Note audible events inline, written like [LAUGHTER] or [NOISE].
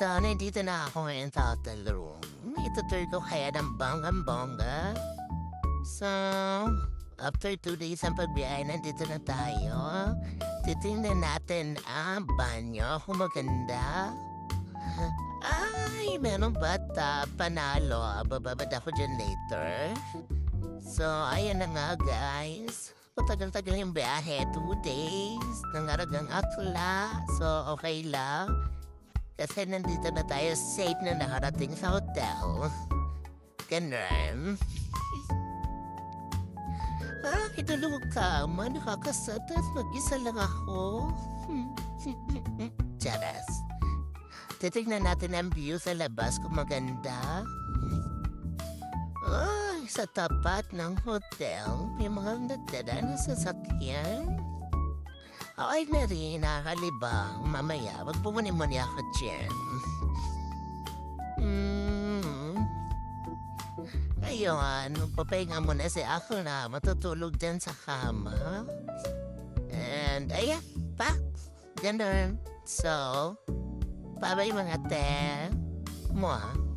So, nandito na ako ngayon sa hotel room. Itutur ko kaya ng bonggang-bongga. So, after two days ang pagbiyahe, nandito na tayo. Titingnan natin ang banyo kung maganda. Ay, meron bata. Panalo. Bababad ako dyan later. So, ayan na nga guys. Patagal-tagal yung biyahe. Two days. Nangaragang akla. So, okay lang. Kasi nandito na tayo safe na nakarating sa hotel. Ganun. Ah, itulog ka. Man, nakakasatas. Mag-isa lang ako. [LAUGHS] Charas. Titignan natin ang view sa labas kung maganda. Ay, sa tapat ng hotel, may mga nagdadaan na sasakyan. Okay na rin, nakakalibang. Mamaya, wag pumuni-muni ako dyan. Hmm. Ayun, papahinga muna si ako na matutulog din sa kama. And, ayan, pa. Ganun. So, babay mga te. Mwah.